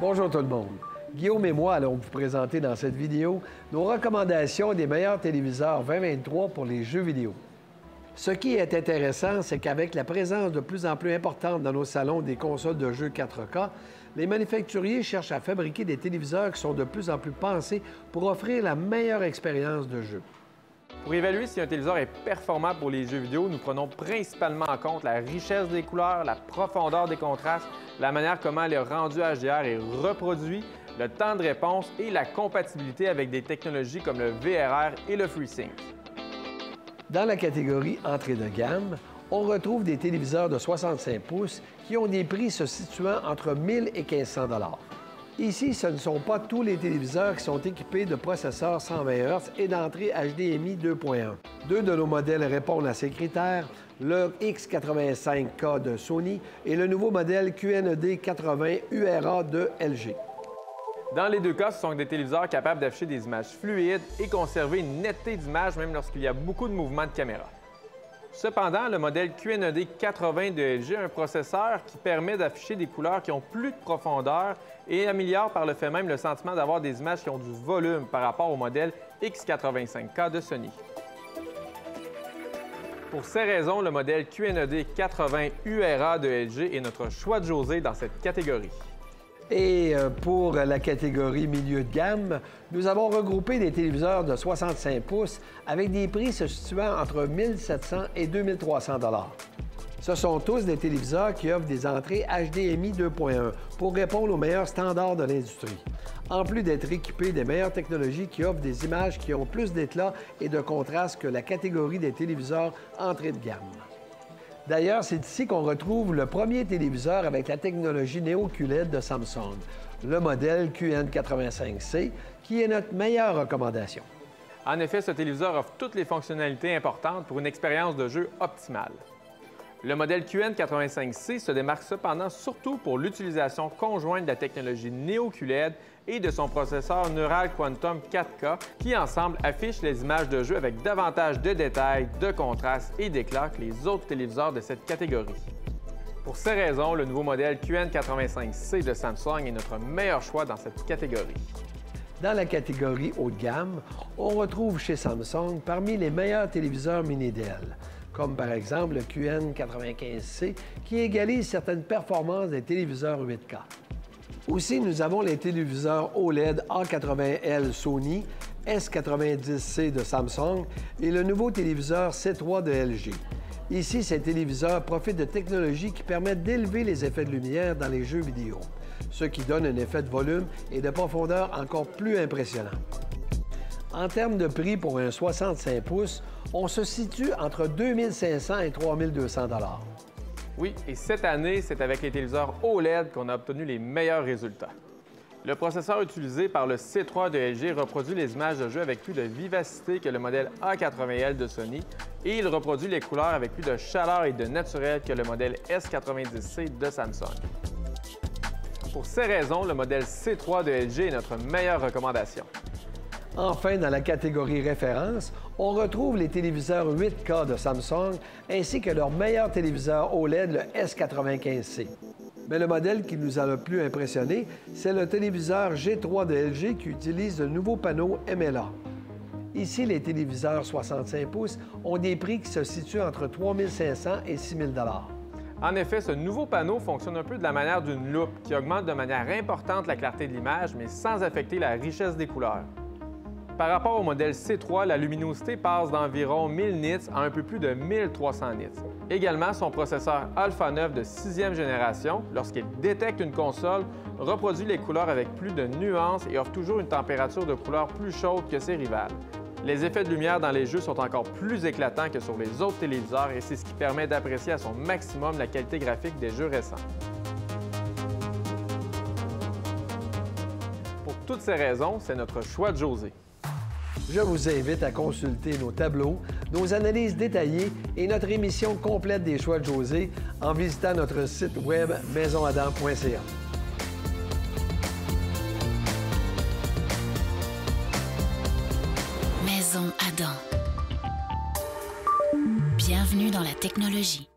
Bonjour tout le monde. Guillaume et moi allons vous présenter dans cette vidéo nos recommandations des meilleurs téléviseurs 2023 pour les jeux vidéo. Ce qui est intéressant, c'est qu'avec la présence de plus en plus importante dans nos salons des consoles de jeux 4K, les manufacturiers cherchent à fabriquer des téléviseurs qui sont de plus en plus pensés pour offrir la meilleure expérience de jeu. Pour évaluer si un téléviseur est performant pour les jeux vidéo, nous prenons principalement en compte la richesse des couleurs, la profondeur des contrastes, la manière comment le rendu HDR est reproduit, le temps de réponse et la compatibilité avec des technologies comme le VRR et le FreeSync. Dans la catégorie entrée de gamme, on retrouve des téléviseurs de 65 pouces qui ont des prix se situant entre 1000 et 1500 Ici, ce ne sont pas tous les téléviseurs qui sont équipés de processeurs 120 Hz et d'entrée HDMI 2.1. Deux de nos modèles répondent à ces critères, le X85K de Sony et le nouveau modèle QNED 80 URA de LG. Dans les deux cas, ce sont des téléviseurs capables d'afficher des images fluides et conserver une netteté d'image même lorsqu'il y a beaucoup de mouvements de caméra. Cependant, le modèle QNED 80 de LG a un processeur qui permet d'afficher des couleurs qui ont plus de profondeur et améliore par le fait même le sentiment d'avoir des images qui ont du volume par rapport au modèle X85K de Sony. Pour ces raisons, le modèle QNED 80 URA de LG est notre choix de José dans cette catégorie. Et euh, pour la catégorie milieu de gamme, nous avons regroupé des téléviseurs de 65 pouces avec des prix se situant entre 1700 et 2300 Ce sont tous des téléviseurs qui offrent des entrées HDMI 2.1 pour répondre aux meilleurs standards de l'industrie, en plus d'être équipés des meilleures technologies qui offrent des images qui ont plus d'éclat et de contraste que la catégorie des téléviseurs entrée de gamme. D'ailleurs, c'est ici qu'on retrouve le premier téléviseur avec la technologie Neo QLED de Samsung, le modèle QN85C, qui est notre meilleure recommandation. En effet, ce téléviseur offre toutes les fonctionnalités importantes pour une expérience de jeu optimale. Le modèle QN85C se démarque cependant surtout pour l'utilisation conjointe de la technologie NeoQLED et de son processeur Neural Quantum 4K qui ensemble affichent les images de jeu avec davantage de détails, de contraste et d'éclat que les autres téléviseurs de cette catégorie. Pour ces raisons, le nouveau modèle QN85C de Samsung est notre meilleur choix dans cette catégorie. Dans la catégorie haut de gamme, on retrouve chez Samsung parmi les meilleurs téléviseurs mini Dell comme par exemple le QN95C, qui égalise certaines performances des téléviseurs 8K. Aussi, nous avons les téléviseurs OLED A80L Sony, S90C de Samsung et le nouveau téléviseur C3 de LG. Ici, ces téléviseurs profitent de technologies qui permettent d'élever les effets de lumière dans les jeux vidéo, ce qui donne un effet de volume et de profondeur encore plus impressionnant. En termes de prix pour un 65 pouces, on se situe entre 2500 et 3200 Oui, et cette année, c'est avec les téléviseurs OLED qu'on a obtenu les meilleurs résultats. Le processeur utilisé par le C3 de LG reproduit les images de jeu avec plus de vivacité que le modèle A80L de Sony et il reproduit les couleurs avec plus de chaleur et de naturel que le modèle S90C de Samsung. Pour ces raisons, le modèle C3 de LG est notre meilleure recommandation. Enfin, dans la catégorie référence, on retrouve les téléviseurs 8K de Samsung ainsi que leur meilleur téléviseur OLED, le S95C. Mais le modèle qui nous a le plus impressionné, c'est le téléviseur G3 de LG qui utilise le nouveau panneau MLA. Ici, les téléviseurs 65 pouces ont des prix qui se situent entre 3500 et 6000 en effet, ce nouveau panneau fonctionne un peu de la manière d'une loupe qui augmente de manière importante la clarté de l'image, mais sans affecter la richesse des couleurs. Par rapport au modèle C3, la luminosité passe d'environ 1000 nits à un peu plus de 1300 nits. Également, son processeur Alpha 9 de sixième génération, lorsqu'il détecte une console, reproduit les couleurs avec plus de nuances et offre toujours une température de couleur plus chaude que ses rivales. Les effets de lumière dans les jeux sont encore plus éclatants que sur les autres téléviseurs et c'est ce qui permet d'apprécier à son maximum la qualité graphique des jeux récents. Pour toutes ces raisons, c'est notre choix de José je vous invite à consulter nos tableaux, nos analyses détaillées et notre émission complète des choix de José en visitant notre site web maisonadam.ca. Maison Adam. Bienvenue dans la technologie.